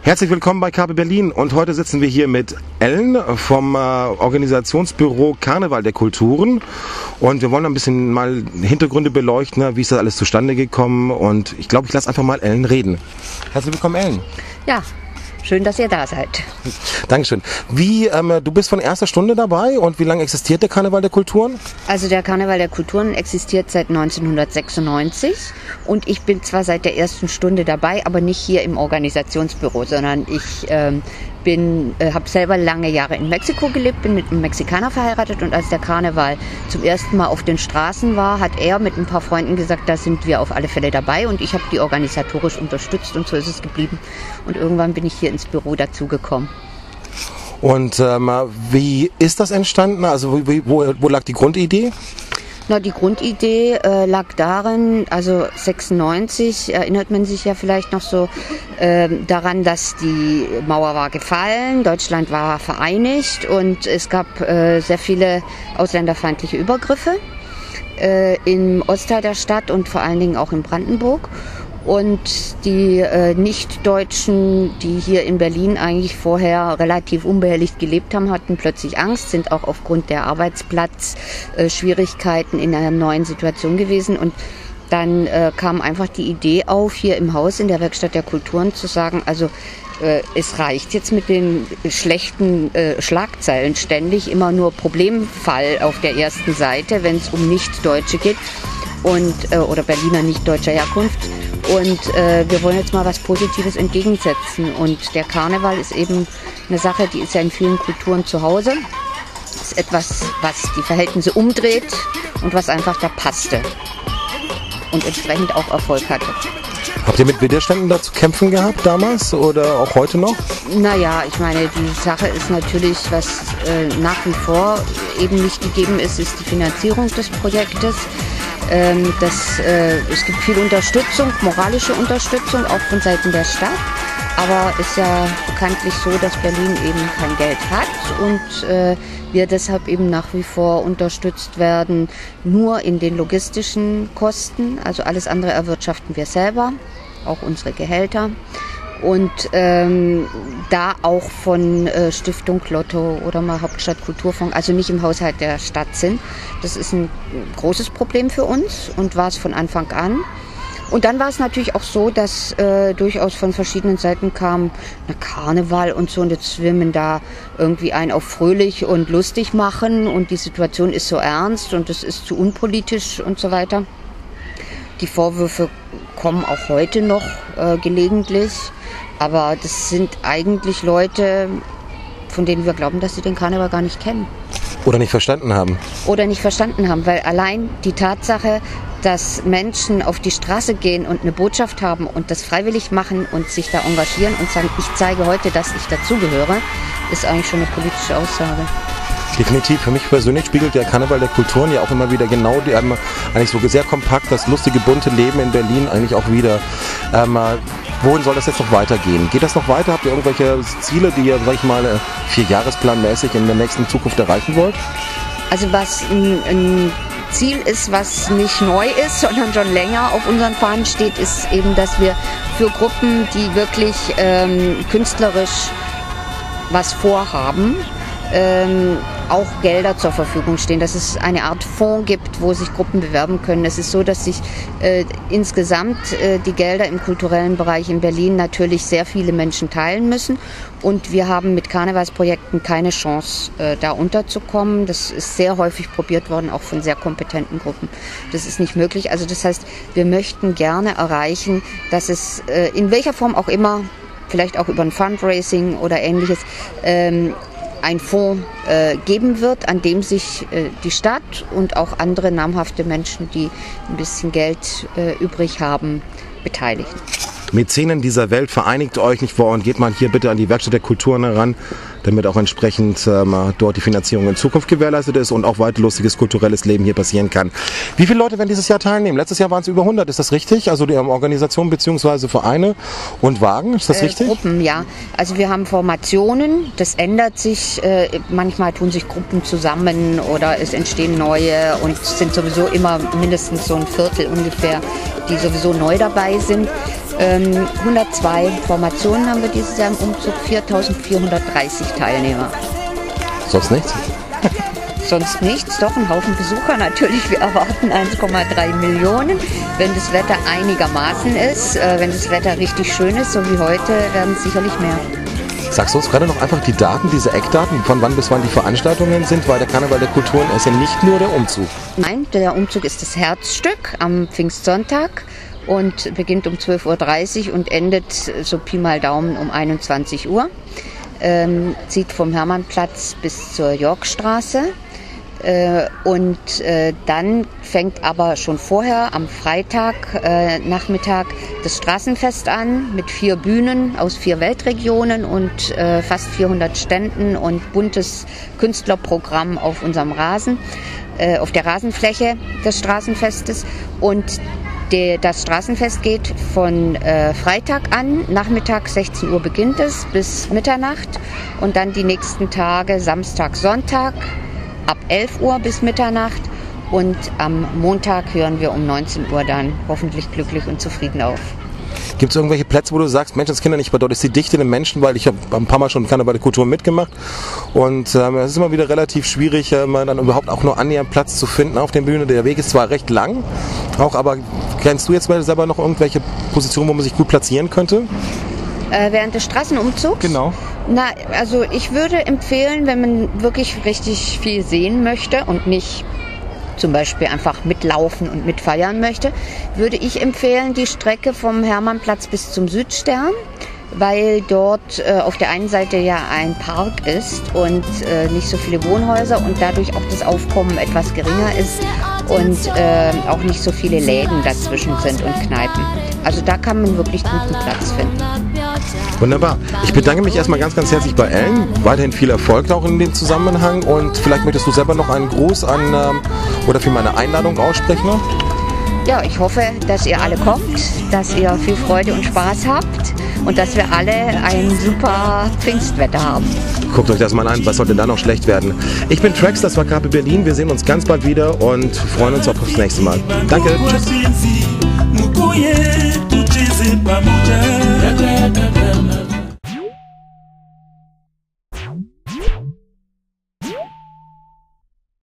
Herzlich willkommen bei KB Berlin und heute sitzen wir hier mit Ellen vom äh, Organisationsbüro Karneval der Kulturen und wir wollen ein bisschen mal Hintergründe beleuchten, ne, wie ist das alles zustande gekommen und ich glaube, ich lasse einfach mal Ellen reden. Herzlich willkommen, Ellen. Ja, schön, dass ihr da seid. Dankeschön. Wie, ähm, du bist von erster Stunde dabei und wie lange existiert der Karneval der Kulturen? Also der Karneval der Kulturen existiert seit 1996 und ich bin zwar seit der ersten Stunde dabei, aber nicht hier im Organisationsbüro, sondern ich ähm, bin, äh, habe selber lange Jahre in Mexiko gelebt, bin mit einem Mexikaner verheiratet und als der Karneval zum ersten Mal auf den Straßen war, hat er mit ein paar Freunden gesagt, da sind wir auf alle Fälle dabei und ich habe die organisatorisch unterstützt und so ist es geblieben. Und irgendwann bin ich hier ins Büro dazugekommen. Und ähm, wie ist das entstanden? Also wo, wo, wo lag die Grundidee? Na, die Grundidee äh, lag darin, also 96 erinnert man sich ja vielleicht noch so äh, daran, dass die Mauer war gefallen, Deutschland war vereinigt und es gab äh, sehr viele ausländerfeindliche Übergriffe äh, im Ostteil der Stadt und vor allen Dingen auch in Brandenburg. Und die äh, Nicht-Deutschen, die hier in Berlin eigentlich vorher relativ unbehelligt gelebt haben, hatten plötzlich Angst, sind auch aufgrund der Arbeitsplatzschwierigkeiten äh, in einer neuen Situation gewesen. Und dann äh, kam einfach die Idee auf, hier im Haus in der Werkstatt der Kulturen zu sagen, also äh, es reicht jetzt mit den schlechten äh, Schlagzeilen ständig, immer nur Problemfall auf der ersten Seite, wenn es um Nicht-Deutsche geht und, äh, oder Berliner nicht deutscher Herkunft. Und äh, wir wollen jetzt mal was Positives entgegensetzen. Und der Karneval ist eben eine Sache, die ist ja in vielen Kulturen zu Hause. Ist etwas, was die Verhältnisse umdreht und was einfach da passte. Und entsprechend auch Erfolg hatte. Habt ihr mit Widerständen da zu kämpfen gehabt damals oder auch heute noch? Naja, ich meine, die Sache ist natürlich, was äh, nach wie vor eben nicht gegeben ist, ist die Finanzierung des Projektes. Ähm, das, äh, es gibt viel Unterstützung, moralische Unterstützung, auch von Seiten der Stadt. Aber es ist ja bekanntlich so, dass Berlin eben kein Geld hat und äh, wir deshalb eben nach wie vor unterstützt werden, nur in den logistischen Kosten. Also alles andere erwirtschaften wir selber, auch unsere Gehälter und ähm, da auch von äh, Stiftung Lotto oder mal Hauptstadt Kulturfonds, also nicht im Haushalt der Stadt sind. Das ist ein großes Problem für uns und war es von Anfang an. Und dann war es natürlich auch so, dass äh, durchaus von verschiedenen Seiten kam, na Karneval und so, und jetzt will man da irgendwie einen auf fröhlich und lustig machen und die Situation ist so ernst und es ist zu unpolitisch und so weiter. Die Vorwürfe kommen auch heute noch äh, gelegentlich. Aber das sind eigentlich Leute, von denen wir glauben, dass sie den Karneval gar nicht kennen. Oder nicht verstanden haben. Oder nicht verstanden haben, weil allein die Tatsache, dass Menschen auf die Straße gehen und eine Botschaft haben und das freiwillig machen und sich da engagieren und sagen, ich zeige heute, dass ich dazugehöre, ist eigentlich schon eine politische Aussage. Definitiv. Für mich persönlich spiegelt der Karneval der Kulturen ja auch immer wieder genau die, ähm, eigentlich so sehr kompakt das lustige, bunte Leben in Berlin eigentlich auch wieder. Ähm, wohin soll das jetzt noch weitergehen? Geht das noch weiter? Habt ihr irgendwelche Ziele, die ihr, sag ich mal, äh, vierjahresplanmäßig in der nächsten Zukunft erreichen wollt? Also was ein, ein Ziel ist, was nicht neu ist, sondern schon länger auf unseren Fahnen steht, ist eben, dass wir für Gruppen, die wirklich ähm, künstlerisch was vorhaben, ähm, auch Gelder zur Verfügung stehen, dass es eine Art Fonds gibt, wo sich Gruppen bewerben können. Es ist so, dass sich äh, insgesamt äh, die Gelder im kulturellen Bereich in Berlin natürlich sehr viele Menschen teilen müssen und wir haben mit Karnevalsprojekten keine Chance, äh, da unterzukommen. Das ist sehr häufig probiert worden, auch von sehr kompetenten Gruppen. Das ist nicht möglich. Also das heißt, wir möchten gerne erreichen, dass es äh, in welcher Form auch immer vielleicht auch über ein Fundraising oder ähnliches, ähm, ein Fonds äh, geben wird, an dem sich äh, die Stadt und auch andere namhafte Menschen, die ein bisschen Geld äh, übrig haben, beteiligen. Mäzenen dieser Welt, vereinigt euch nicht vor und geht mal hier bitte an die Werkstatt der Kulturen heran. Damit auch entsprechend ähm, dort die Finanzierung in Zukunft gewährleistet ist und auch weiter lustiges kulturelles Leben hier passieren kann. Wie viele Leute werden dieses Jahr teilnehmen? Letztes Jahr waren es über 100, ist das richtig? Also die ähm, Organisation bzw. Vereine und Wagen, ist das Äh, richtig? Gruppen, ja. Also wir haben Formationen, das ändert sich. Äh, manchmal tun sich Gruppen zusammen oder es entstehen neue und es sind sowieso immer mindestens so ein Viertel ungefähr, die sowieso neu dabei sind. Ähm, 102 Formationen haben wir dieses Jahr im Umzug, 4430 Teilnehmer. Sonst nichts? Sonst nichts, doch ein Haufen Besucher natürlich. Wir erwarten 1,3 Millionen. Wenn das Wetter einigermaßen ist, äh, wenn das Wetter richtig schön ist, so wie heute, werden es sicherlich mehr. Sagst du uns gerade noch einfach die Daten, diese Eckdaten, von wann bis wann die Veranstaltungen sind, weil der Karneval der Kulturen ist ja nicht nur der Umzug. Nein, der Umzug ist das Herzstück am Pfingstsonntag und beginnt um 12.30 Uhr und endet so Pi mal Daumen um 21 Uhr. Ähm, zieht vom Hermannplatz bis zur Yorkstraße. Äh, und äh, dann fängt aber schon vorher am Freitag äh, Nachmittag das Straßenfest an mit vier Bühnen aus vier Weltregionen und äh, fast 400 Ständen und buntes Künstlerprogramm auf unserem Rasen, äh, auf der Rasenfläche des Straßenfestes. Und der, das Straßenfest geht von äh, Freitag an, Nachmittag 16 Uhr beginnt es bis Mitternacht und dann die nächsten Tage Samstag, Sonntag ab 11 Uhr bis Mitternacht und am Montag hören wir um 19 Uhr dann hoffentlich glücklich und zufrieden auf. Gibt es irgendwelche Plätze, wo du sagst, Menschenskinder nicht, dort ist die Dichte der Menschen, weil ich habe ein paar Mal schon Karneval der Kultur mitgemacht und ähm, es ist immer wieder relativ schwierig, äh, dann überhaupt auch nur annähernd Platz zu finden auf der Bühne. Der Weg ist zwar recht lang, auch aber kennst du jetzt selber noch irgendwelche Positionen, wo man sich gut platzieren könnte? Äh, während des Straßenumzugs? Genau. Na, also ich würde empfehlen, wenn man wirklich richtig viel sehen möchte und nicht zum Beispiel einfach mitlaufen und mitfeiern möchte, würde ich empfehlen die Strecke vom Hermannplatz bis zum Südstern, weil dort äh, auf der einen Seite ja ein Park ist und äh, nicht so viele Wohnhäuser und dadurch auch das Aufkommen etwas geringer ist und äh, auch nicht so viele Läden dazwischen sind und Kneipen. Also da kann man wirklich guten Platz finden. Wunderbar. Ich bedanke mich erstmal ganz, ganz herzlich bei Ellen. Weiterhin viel Erfolg auch in dem Zusammenhang und vielleicht möchtest du selber noch einen Gruß an ähm, oder für meine Einladung aussprechen. Ja, ich hoffe, dass ihr alle kommt, dass ihr viel Freude und Spaß habt und dass wir alle ein super Pfingstwetter haben. Guckt euch das mal an, was sollte da noch schlecht werden? Ich bin Trax, das war KP Berlin. Wir sehen uns ganz bald wieder und freuen uns auf das nächste Mal. Danke, tschüss.